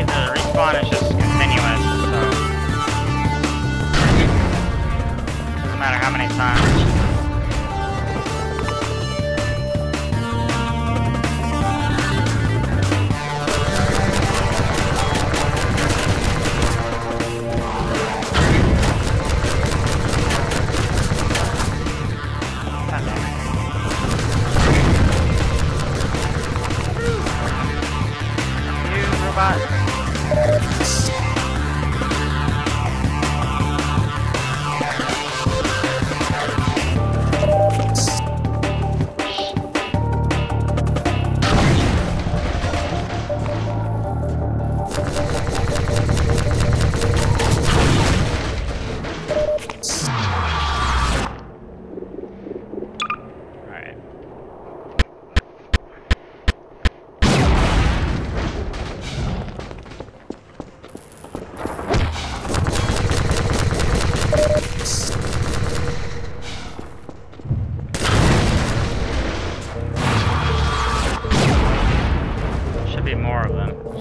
apparently the respawn is just continuous, so... Doesn't matter how many times. of them.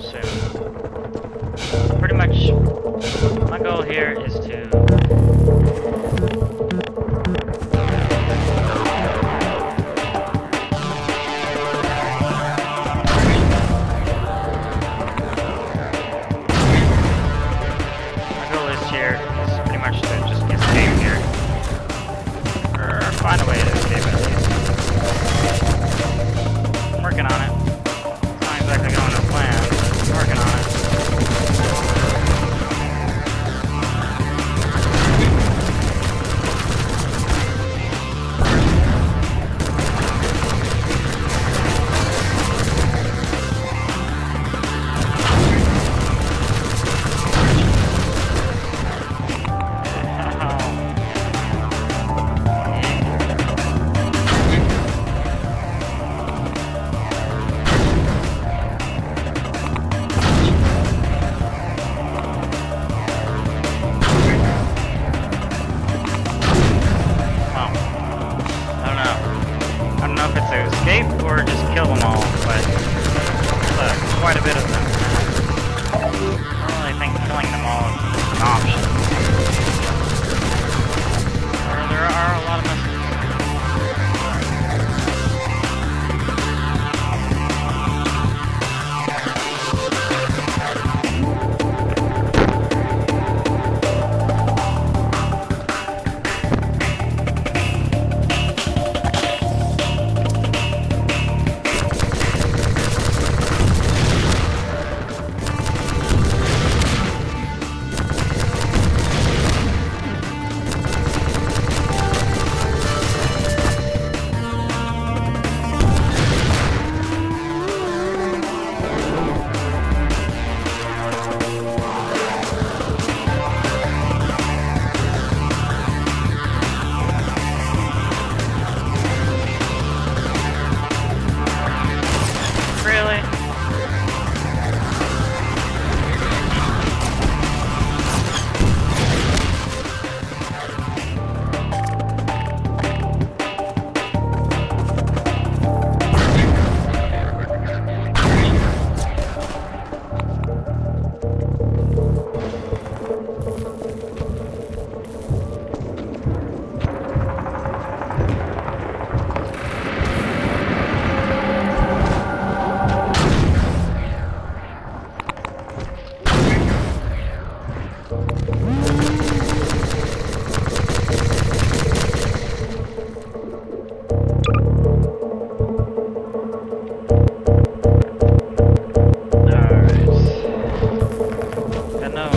I know.